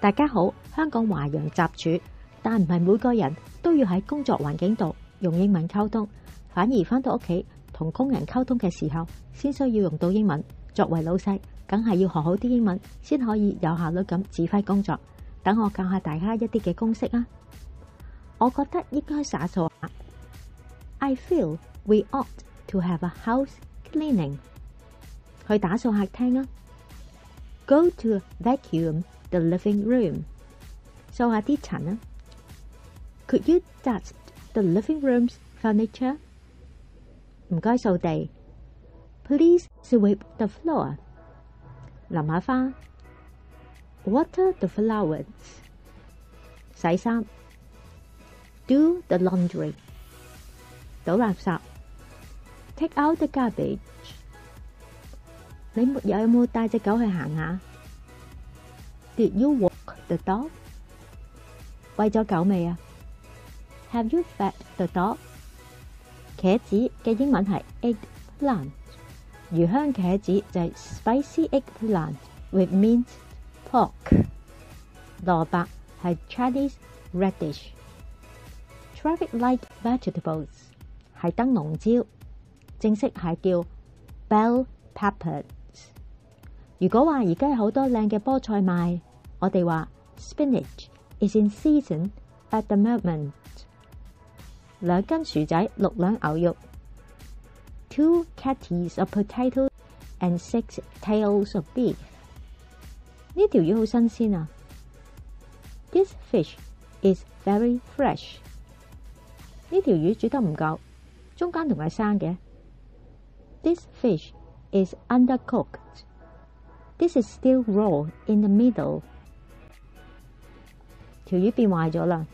大家好，香港華洋雜處，但唔係每個人都要喺工作環境度用英文溝通，反而返到屋企同工人溝通嘅時候，先需要用到英文。作為老細，梗係要學好啲英文，先可以有效率咁指揮工作。等我教下大家一啲嘅公式啊！我覺得應該灑數下。I feel we ought to have a house cleaning。去打掃客廳啊！Go to vacuum the living room。扫下啲尘啊！Could you dust the living room's furniture？唔该扫地。Please sweep the floor。淋下花。Water the flowers。洗衫。Do the laundry。倒垃圾。Take out the garbage。你没有冇带只狗去行下 ？Did you walk the dog？喂咗狗未啊？Have you fed the dog？茄子嘅英文系 eggplant，鱼香茄子就系 spicy eggplant with minced pork。萝卜系 Chinese radish。Traffic light vegetables 系灯笼椒，正式系叫 bell peppers。如果话而家有好多靓嘅菠菜卖， 我哋话 spinach is in season at the moment。兩斤薯仔，六兩牛肉，two catties of potato and six taels of this fish is very fresh。呢條魚煮得唔夠，中間仲係生嘅。This fish is undercooked. This is still raw in the middle. 條魚變壞咗啦。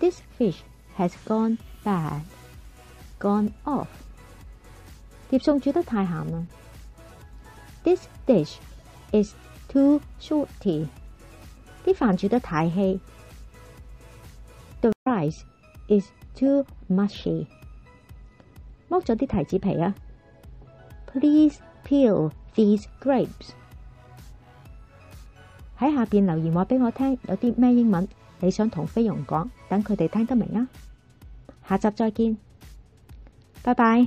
This fish has gone bad, gone off。碟餸煮得太鹹啦。This dish is too salty。啲飯煮得太稀。The rice is too mushy。剝咗啲提子皮啊。Please peel these grapes。喺下边留言话俾我听，有啲咩英文你想同菲佣讲，等佢哋听得明啊！下集再见，拜拜。